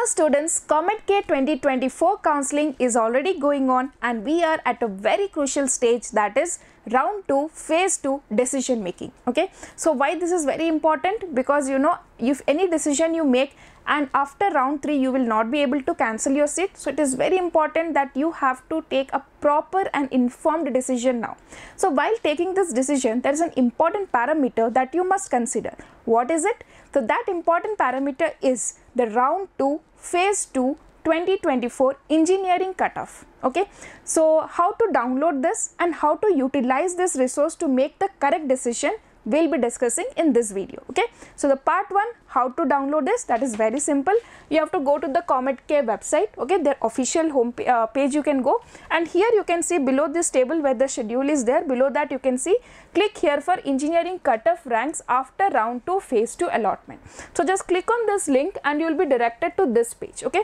Hello students, COMEDK 2024 counseling is already going on and we are at a very crucial stage that is round 2 phase 2 decision making okay? So why this is very important? Because you know if any decision you make and after round 3 you will not be able to cancel your seat. So it is very important that you have to take a proper and informed decision now. So while taking this decision there is an important parameter that you must consider. What is it? So that important parameter is the round 2 phase 2 2024 engineering cutoff. Okay? So how to download this and how to utilize this resource to make the correct decision we'll be discussing in this video okay? So the part one how to download this that is very simple. You have to go to the COMEDK website okay? Their official home uh, page you can go. And here you can see below this table where the schedule is there. Below that you can see click here for engineering cutoff ranks after round 2 phase 2 allotment. So just click on this link and you will be directed to this page okay?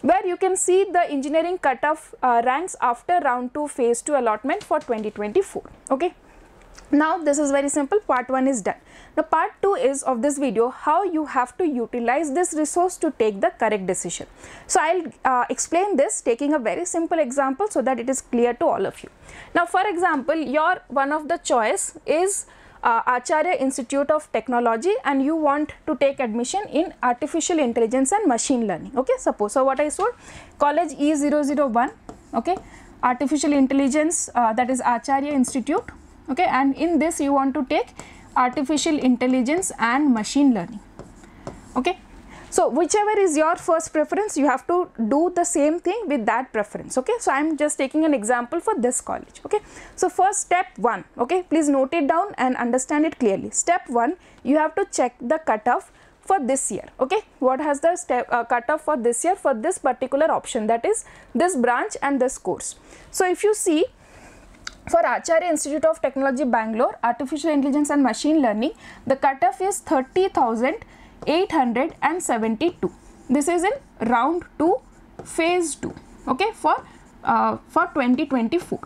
Where you can see the engineering cutoff uh, ranks after round 2 phase 2 allotment for 2024 okay now this is very simple. Part 1 is done. Now part 2 is of this video how you have to utilize this resource to take the correct decision. So i'll uh, explain this taking a very simple example so that it is clear to all of you. Now for example your one of the choice is uh, Acharya Institute of Technology and you want to take admission in artificial intelligence and machine learning. Okay suppose. So what I said college E001 okay artificial intelligence uh, that is Acharya Institute okay and in this you want to take artificial intelligence and machine learning. Okay so whichever is your first preference you have to do the same thing with that preference. Okay so i am just taking an example for this college. Okay so first step 1 okay please note it down and understand it clearly. Step 1 you have to check the cutoff for this year. Okay what has the step uh, cutoff for this year for this particular option? That is this branch and this course. So if you see for Acharya Institute of Technology Bangalore, Artificial Intelligence and Machine Learning, the cutoff is 30,872. This is in round 2, phase 2, okay, for, uh, for 2024.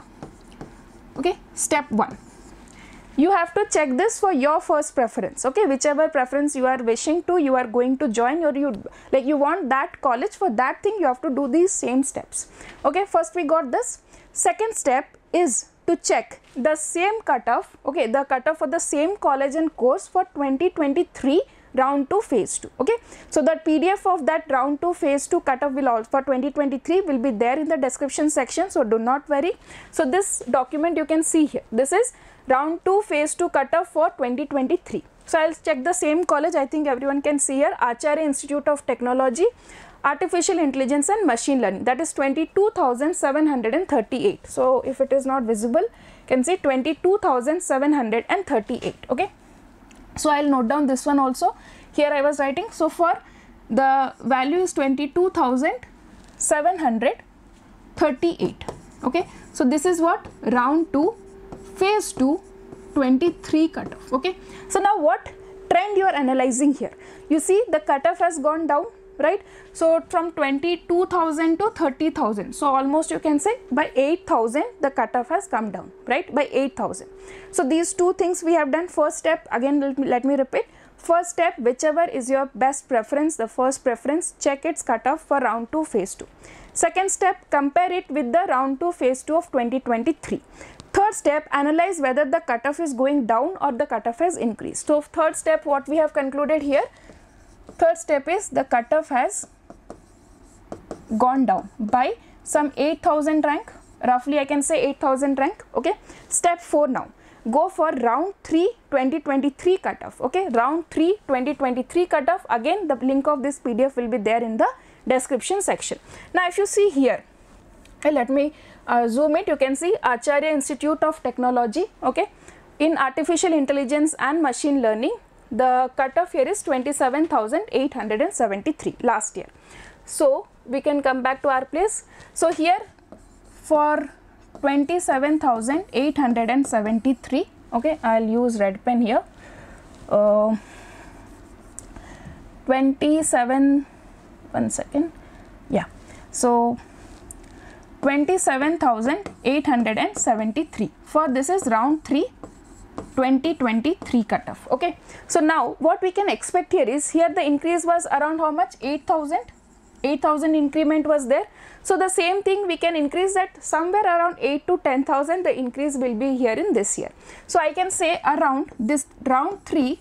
Okay, step 1. You have to check this for your first preference, okay, whichever preference you are wishing to, you are going to join or you, like you want that college, for that thing you have to do these same steps. Okay, first we got this. Second step is to check the same cutoff, okay, the cutoff for the same college and course for 2023 round 2 phase 2 okay. So that pdf of that round 2 phase 2 cutoff will also for 2023 will be there in the description section so do not worry. So this document you can see here this is round 2 phase 2 cutoff for 2023 so i'll check the same college i think everyone can see here acharya institute of technology artificial intelligence and machine learning. That is 22738 so if it is not visible you can see 22738 okay? So i'll note down this one also. Here i was writing. So for the value is 22738 okay? So this is what? Round 2 phase 2 23 cutoff. Okay? So now what trend you are analyzing here? You see the cutoff has gone down right? So from 22000 to 30000 so almost you can say by 8000 the cutoff has come down right? By 8000 so these two things we have done. First step again let me, let me repeat. First step whichever is your best preference the first preference check its cutoff for round 2 phase 2 second step compare it with the round 2 phase 2 of 2023 third step analyze whether the cutoff is going down or the cutoff has increased. So third step what we have concluded here third step is the cutoff has gone down by some 8000 rank. Roughly I can say 8000 rank okay? Step 4 now. Go for round 3 2023 cutoff okay? Round 3 2023 cutoff. Again the link of this pdf will be there in the description section. Now if you see here let me uh, zoom it. You can see acharya institute of technology okay? In artificial intelligence and machine learning the cutoff here is 27873 last year. So we can come back to our place. So here for 27873 okay i'll use red pen here. Uh, 27 one second. Yeah. So 27873 for this is round 3 2023 cutoff okay so now what we can expect here is here the increase was around how much 8000 8000 increment was there. So the same thing we can increase that somewhere around 8 to 10,000 the increase will be here in this year. So I can say around this round 3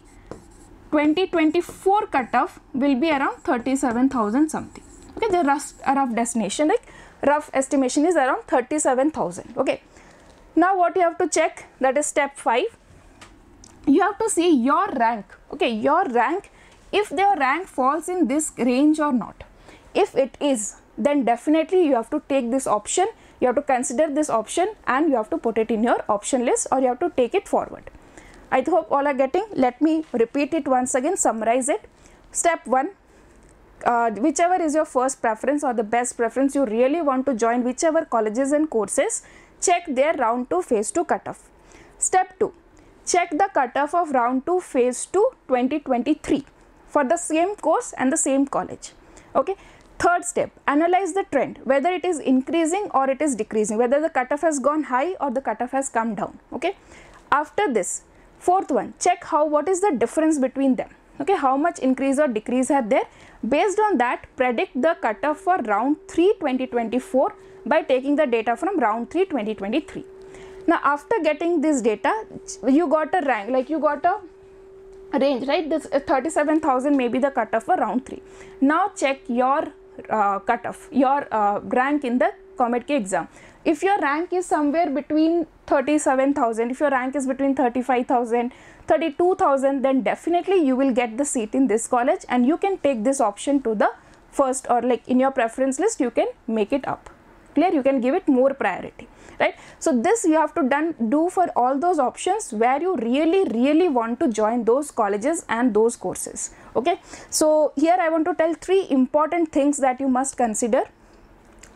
2024 cutoff will be around 37,000 something. Okay, the rough, rough destination like rough estimation is around 37,000. Okay. Now what you have to check that is step 5. You have to see your rank. Okay, your rank if their rank falls in this range or not. If it is then definitely you have to take this option you have to consider this option and you have to put it in your option list or you have to take it forward. I hope all are getting. Let me repeat it once again, summarize it. Step 1, uh, whichever is your first preference or the best preference you really want to join whichever colleges and courses, check their round 2 phase 2 cutoff. Step 2, check the cutoff of round 2 phase 2 2023 for the same course and the same college. Okay. Third step, analyze the trend, whether it is increasing or it is decreasing, whether the cutoff has gone high or the cutoff has come down. Okay. After this, fourth one, check how what is the difference between them. Okay, how much increase or decrease are there. Based on that, predict the cutoff for round 3 2024 by taking the data from round 3 2023. Now, after getting this data, you got a rank, like you got a range, right? This uh, 37,000 may be the cutoff for round 3. Now, check your uh, cutoff, your uh, rank in the COMEDK exam. If your rank is somewhere between 37,000, if your rank is between 35,000, 32,000, then definitely you will get the seat in this college and you can take this option to the first or like in your preference list, you can make it up. Clear? You can give it more priority right so this you have to done do for all those options where you really really want to join those colleges and those courses okay so here i want to tell three important things that you must consider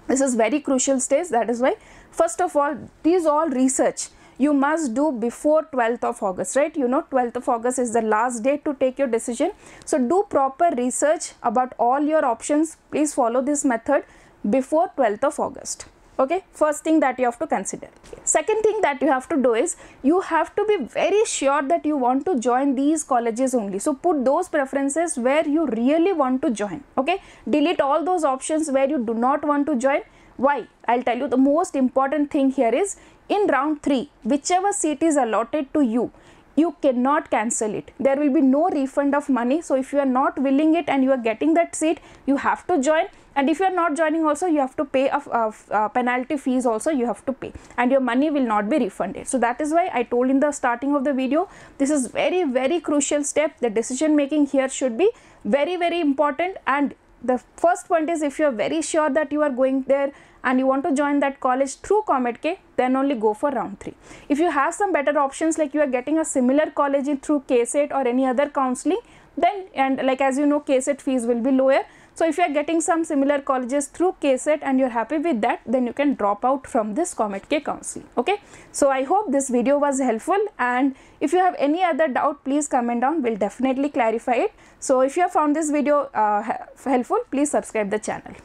this is very crucial stage that is why first of all these all research you must do before 12th of August, right? You know 12th of August is the last date to take your decision. So do proper research about all your options. Please follow this method before 12th of August. Okay? First thing that you have to consider. Second thing that you have to do is you have to be very sure that you want to join these colleges only. So put those preferences where you really want to join. Okay? Delete all those options where you do not want to join. Why? I'll tell you the most important thing here is in round 3 whichever seat is allotted to you you cannot cancel it. There will be no refund of money. So if you are not willing it and you are getting that seat you have to join. And if you are not joining also you have to pay a, a, a, penalty fees also you have to pay. And your money will not be refunded. So that is why i told in the starting of the video this is very very crucial step. The decision making here should be very very important and the first point is if you are very sure that you are going there and you want to join that college through COMEDK, then only go for round 3. If you have some better options like you are getting a similar college through KCET or any other counseling, then and like as you know KCET fees will be lower. So if you are getting some similar colleges through KCET and you're happy with that, then you can drop out from this COMEDK counseling. Okay. So I hope this video was helpful and if you have any other doubt, please comment down. We'll definitely clarify it. So if you have found this video uh, helpful, please subscribe the channel.